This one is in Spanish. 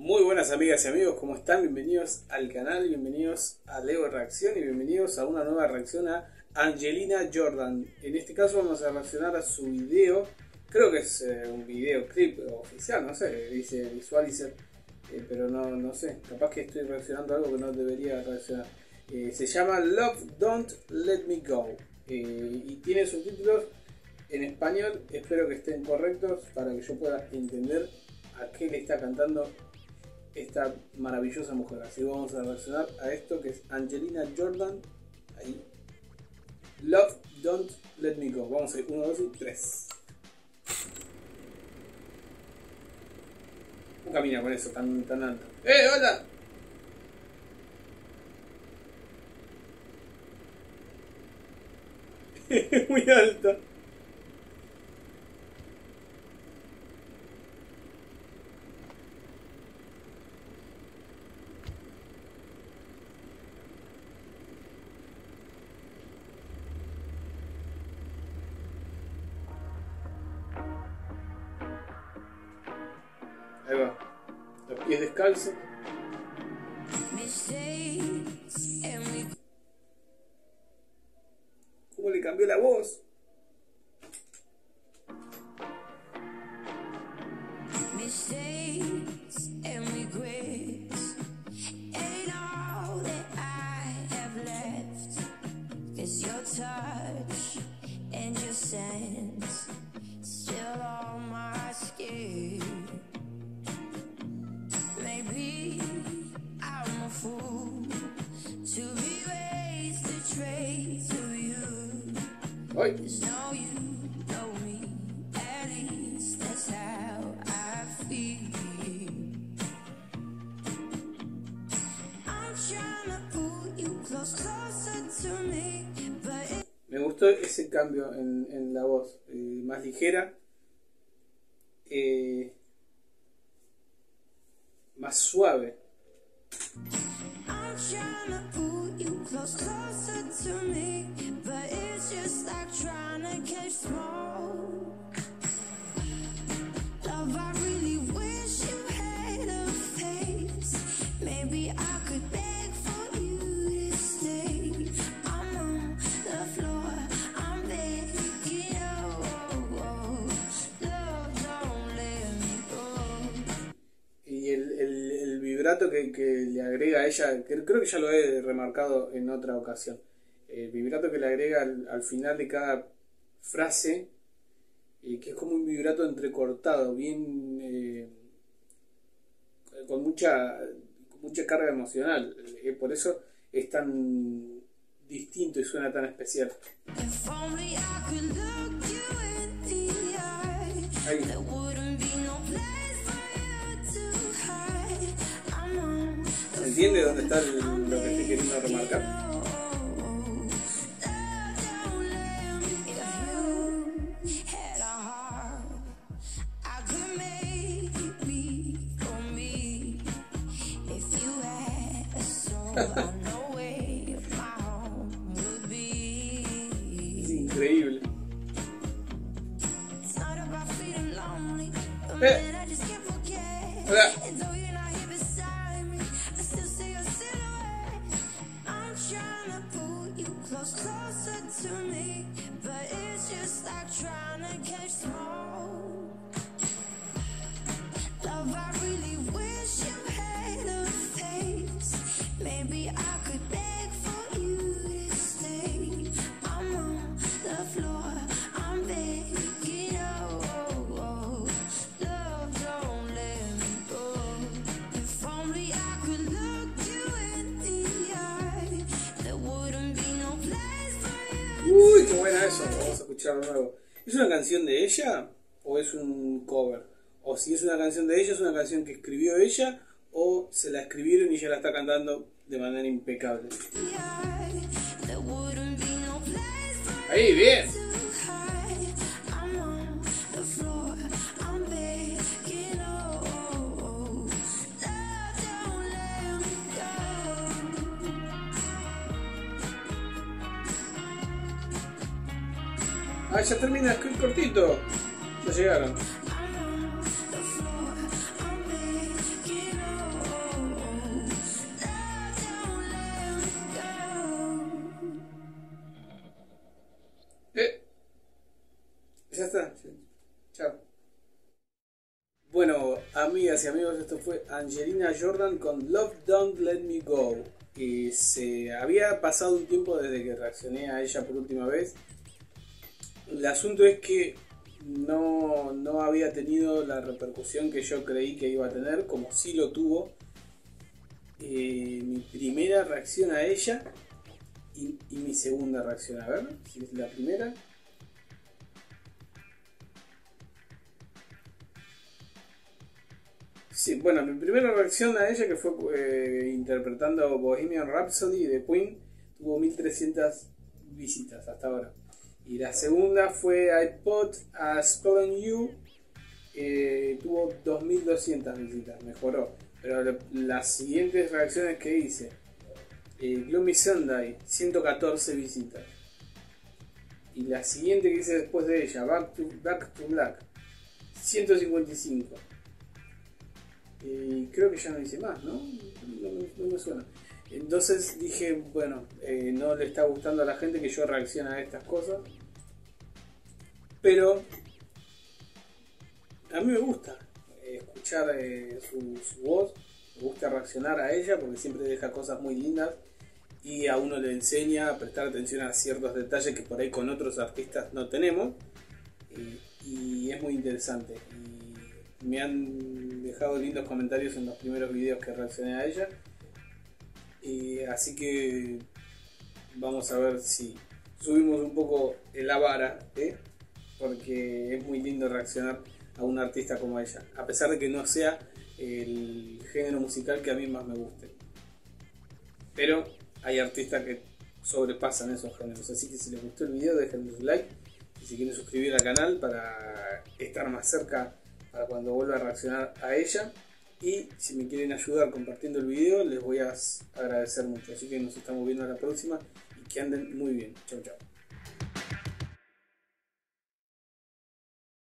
Muy buenas amigas y amigos, ¿cómo están? Bienvenidos al canal, bienvenidos a Lego Reacción y bienvenidos a una nueva reacción a Angelina Jordan. En este caso vamos a reaccionar a su video, creo que es eh, un video clip oficial, no sé, dice Visualizer, eh, pero no, no sé, capaz que estoy reaccionando a algo que no debería reaccionar. Eh, se llama Love Don't Let Me Go y tiene subtítulos en español, espero que estén correctos para que yo pueda entender a qué le está cantando esta maravillosa mujer. Así vamos a reaccionar a esto que es Angelina Jordan. Ahí. Love Don't Let Me Go. Vamos a ir 1, 2 y 3. No camina con eso tan, tan alto. ¡Eh, hola! Muy alta. Ahí va. Los pies descalzos. ¿Cómo le cambió la voz? your touch and your sense still on my skin. Me gustó ese cambio en, en la voz. eh, más ligera. eh, más suave. feels closer to me, but it's just like trying to catch smoke. El vibrato que, que le agrega a ella, que creo que ya lo he remarcado en otra ocasión. El vibrato que le agrega al, al final de cada frase, eh, que es como un vibrato entrecortado, bien. eh, con mucha, mucha carga emocional. Eh, por eso es tan distinto y suena tan especial. Entiende dónde está el- lo que estoy queriendo remarcar? Had a heart, I could Uy, qué buena eso. Vamos a escuchar de nuevo. ¿Es una canción de ella o es un cover? O si es una canción de ella, es una canción que escribió ella o se la escribieron y ella la está cantando de manera impecable. The eye, Ah, ya termina el cortito. Ya llegaron. Eh. Ya está. Chao. Bueno, amigas y amigos, esto fue Angelina Jordan con Love Don't Let Me Go. Y se había pasado un tiempo desde que reaccioné a ella por última vez el asunto es que no, no había tenido la repercusión que yo creí que iba a tener, como sí lo tuvo. Eh, mi primera reacción a ella y, mi segunda reacción. A ver, si es la primera. Sí, bueno, mi primera reacción a ella, que fue eh, interpretando Bohemian Rhapsody de Queen, tuvo 1300 visitas hasta ahora. Y la segunda fue I Put a Spell on You, tuvo 2200 visitas, mejoró. Pero las siguientes reacciones que hice, eh, Gloomy Sunday, 114 visitas. Y la siguiente que hice después de ella, Back to, Back to Black, 155. Y creo que ya no hice más, ¿no? No, no me suena. Entonces dije, bueno, eh, no le está gustando a la gente que yo reaccione a estas cosas. Pero a mí me gusta eh, escuchar eh, su, voz, me gusta reaccionar a ella porque siempre deja cosas muy lindas y a uno le enseña a prestar atención a ciertos detalles que por ahí con otros artistas no tenemos. Y es muy interesante. Me han dejado lindos comentarios en los primeros videos que reaccioné a ella. Y así que vamos a ver si subimos un poco la vara, ¿eh? porque es muy lindo reaccionar a un artista como ella, a pesar de que no sea el género musical que a mí más me guste. Pero hay artistas que sobrepasan esos géneros, así que si les gustó el video déjenme su like y si quieren suscribir al canal para estar más cerca para cuando vuelva a reaccionar a ella. Y si me quieren ayudar compartiendo el video, les voy a agradecer mucho. Así que nos estamos viendo a la próxima y que anden muy bien. Chau, chau.